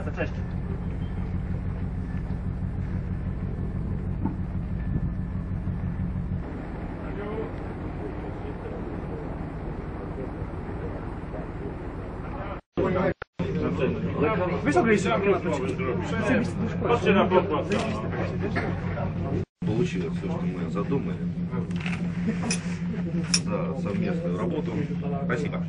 Назад, Сашка. Вышел Грейсон, Получилось все, что мы задумали. За совместную работу. Спасибо.